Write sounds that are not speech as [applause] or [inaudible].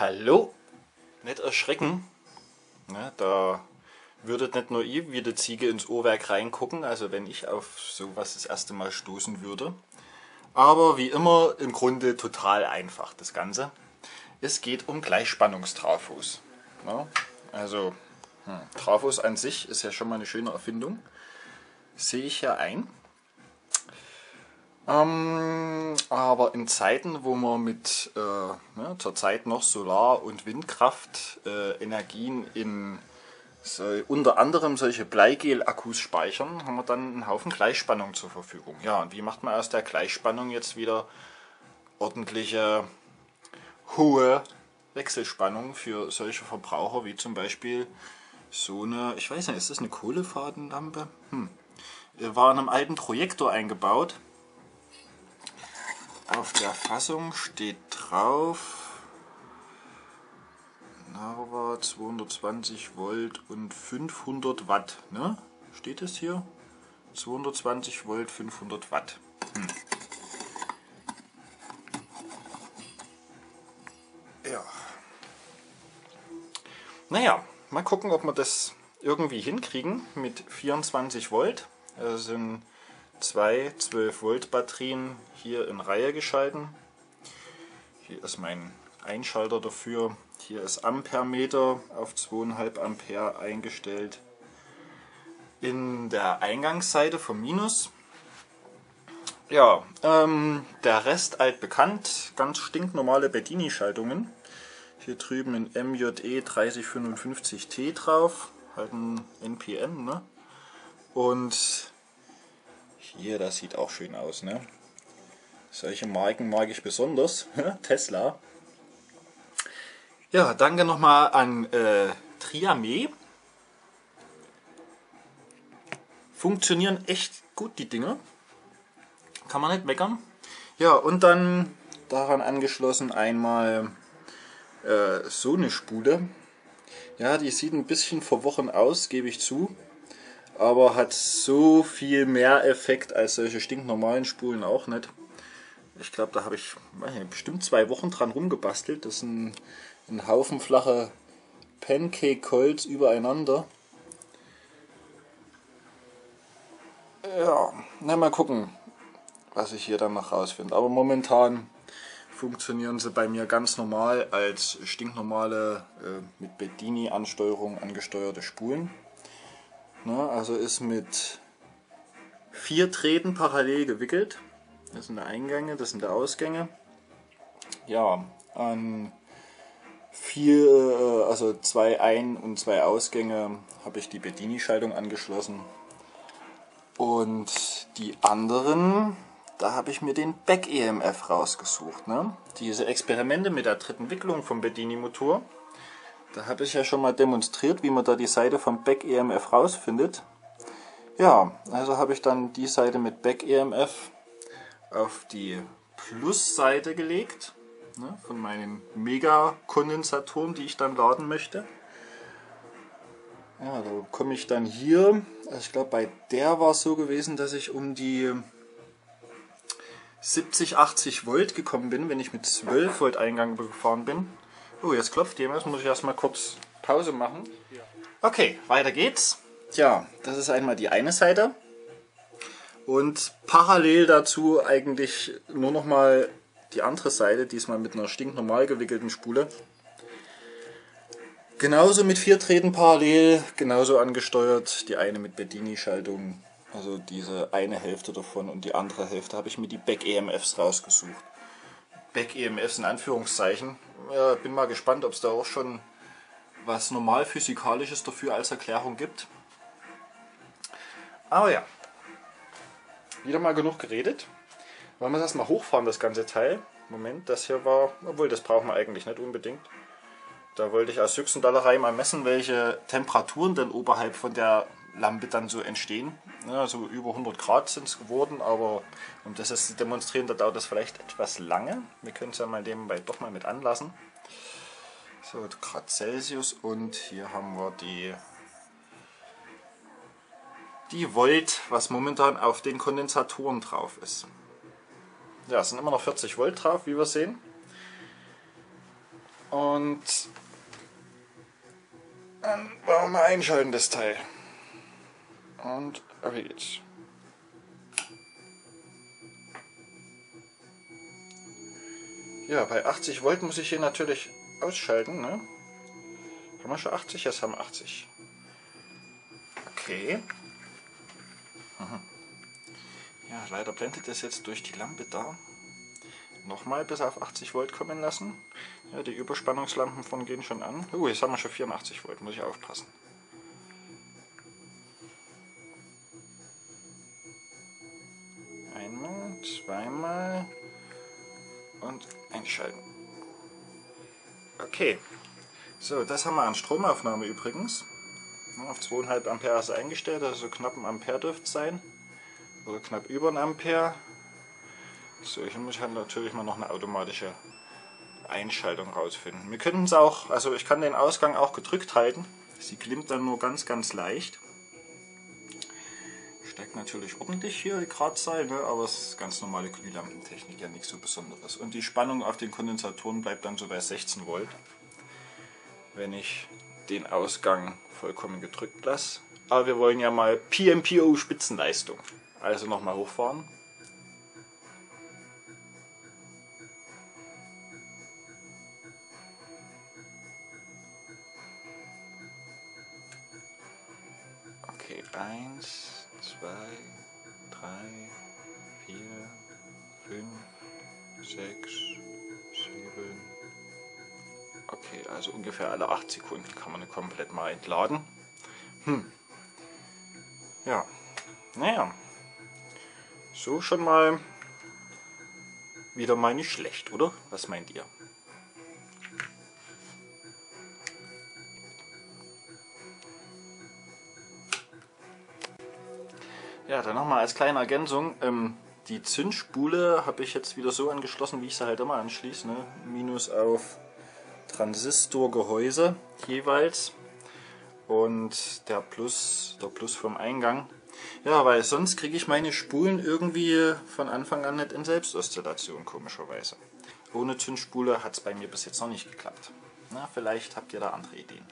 Hallo? Nicht erschrecken. Ne, da würdet nicht nur ihr wie die Ziege ins Uhrwerk reingucken, also wenn ich auf sowas das erste Mal stoßen würde. Aber wie immer im Grunde total einfach das Ganze. Es geht um Gleichspannungstrafos. Ne? Also hm, Trafos an sich ist ja schon mal eine schöne Erfindung. Sehe ich ja ein. Ähm, aber in Zeiten, wo man mit äh, ne, zurzeit noch Solar- und Windkraft-Energien äh, in so, unter anderem solche Bleigel-Akkus speichern, haben wir dann einen Haufen Gleichspannung zur Verfügung. Ja, und wie macht man aus der Gleichspannung jetzt wieder ordentliche, hohe Wechselspannung für solche Verbraucher wie zum Beispiel so eine, ich weiß nicht, ist das eine Kohlefadenlampe? Hm. War in einem alten Projektor eingebaut auf der Fassung steht drauf Narva 220 Volt und 500 Watt. Ne? Steht es hier? 220 Volt, 500 Watt. Hm. Ja. Naja, mal gucken, ob wir das irgendwie hinkriegen mit 24 Volt. Das sind zwei 12 Volt Batterien hier in Reihe geschalten. Hier ist mein Einschalter dafür. Hier ist Ampermeter auf 2,5 Ampere eingestellt. In der Eingangsseite vom Minus. Ja, ähm, der Rest altbekannt, ganz stinknormale Bedini-Schaltungen. Hier drüben ein MJE 3055T drauf, halt ein NPN, ne? Und hier, das sieht auch schön aus, ne? Solche Marken mag ich besonders. [laughs] Tesla. Ja, danke nochmal an äh, Triame. Funktionieren echt gut, die Dinge. Kann man nicht meckern. Ja, und dann daran angeschlossen einmal äh, so eine Spule. Ja, die sieht ein bisschen verworren aus, gebe ich zu. Aber hat so viel mehr Effekt als solche stinknormalen Spulen auch nicht. Ich glaube, da habe ich nicht, bestimmt zwei Wochen dran rumgebastelt. Das ein, ein Haufen flache Pancake-Holz übereinander. Ja, na mal gucken, was ich hier dann noch rausfinde. Aber momentan funktionieren sie bei mir ganz normal als stinknormale äh, mit Bedini-Ansteuerung angesteuerte Spulen. Na, also ist mit vier Drähten parallel gewickelt. Das sind die Eingänge, das sind die Ausgänge. Ja, an vier, äh, also zwei Ein- und zwei Ausgänge habe ich die Bedini-Schaltung angeschlossen. Und die anderen, da habe ich mir den Back-EMF rausgesucht. Ne? Diese Experimente mit der dritten Wicklung vom Bedini-Motor, da habe ich ja schon mal demonstriert, wie man da die Seite vom Back-EMF rausfindet. Ja, also habe ich dann die Seite mit Back-EMF auf die Plusseite gelegt ne, von meinen Mega-Kondensatoren, die ich dann laden möchte. Ja, da komme ich dann hier, also ich glaube bei der war es so gewesen, dass ich um die 70, 80 Volt gekommen bin, wenn ich mit 12 Volt Eingang gefahren bin. Oh, jetzt klopft jemand, muss ich erstmal kurz Pause machen. Okay, weiter geht's. Tja, das ist einmal die eine Seite. Und parallel dazu eigentlich nur noch mal die andere Seite, diesmal mit einer stinknormal gewickelten Spule. Genauso mit vier Drähten parallel, genauso angesteuert. Die eine mit Bedini-Schaltung, also diese eine Hälfte davon und die andere Hälfte habe ich mir die Back-EMFs rausgesucht. Back-EMFs in Anführungszeichen. Ja, bin mal gespannt, ob es da auch schon was normal Physikalisches dafür als Erklärung gibt. Aber ja, wieder mal genug geredet. Wollen wir das mal hochfahren, das ganze Teil? Moment, das hier war, obwohl das brauchen wir eigentlich nicht unbedingt. Da wollte ich aus Süchsendallerei mal messen, welche Temperaturen denn oberhalb von der Lampe dann so entstehen. Ja, so über 100 Grad sind es geworden, aber um das jetzt zu demonstrieren, da dauert das vielleicht etwas lange. Wir können es ja mal nebenbei doch mal mit anlassen. So, Grad Celsius und hier haben wir die die Volt, was momentan auf den Kondensatoren drauf ist. Ja, es sind immer noch 40 Volt drauf, wie wir sehen. Und dann brauchen wir einschalten das Teil. Und auf geht's. Ja, bei 80 Volt muss ich hier natürlich ausschalten. Ne? Haben wir schon 80? Jetzt haben wir 80. Okay. Mhm. Ja, leider blendet es jetzt durch die Lampe da. Nochmal bis auf 80 Volt kommen lassen. Ja, die Überspannungslampen von gehen schon an. Uh, jetzt haben wir schon 84 Volt, muss ich aufpassen. Zweimal und einschalten. Okay, so das haben wir an Stromaufnahme übrigens. Auf 2,5 Ampere ist eingestellt, also knapp ein Ampere dürfte es sein. Oder knapp über ein Ampere. So, hier muss ich halt natürlich mal noch eine automatische Einschaltung rausfinden. Wir können es auch, also ich kann den Ausgang auch gedrückt halten. Sie klimmt dann nur ganz, ganz leicht. Steckt natürlich ordentlich hier die Gradzahl, ne? aber es ist ganz normale Glühlampentechnik, ja nichts so Besonderes. Und die Spannung auf den Kondensatoren bleibt dann so bei 16 Volt, wenn ich den Ausgang vollkommen gedrückt lasse. Aber wir wollen ja mal PMPO Spitzenleistung. Also nochmal hochfahren. Okay, eins, zwei, drei, vier, fünf, sechs, sieben. Okay, also ungefähr alle acht Sekunden kann man komplett mal entladen. Hm. Ja, naja, so schon mal wieder mal nicht schlecht, oder? Was meint ihr? Ja, dann nochmal als kleine Ergänzung. Ähm, die Zündspule habe ich jetzt wieder so angeschlossen, wie ich sie halt immer anschließe. Ne? Minus auf Transistorgehäuse jeweils und der Plus, der Plus vom Eingang. Ja, weil sonst kriege ich meine Spulen irgendwie von Anfang an nicht in Selbstoszillation, komischerweise. Ohne Zündspule hat es bei mir bis jetzt noch nicht geklappt. Na, vielleicht habt ihr da andere Ideen.